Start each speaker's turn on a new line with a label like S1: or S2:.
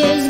S1: gives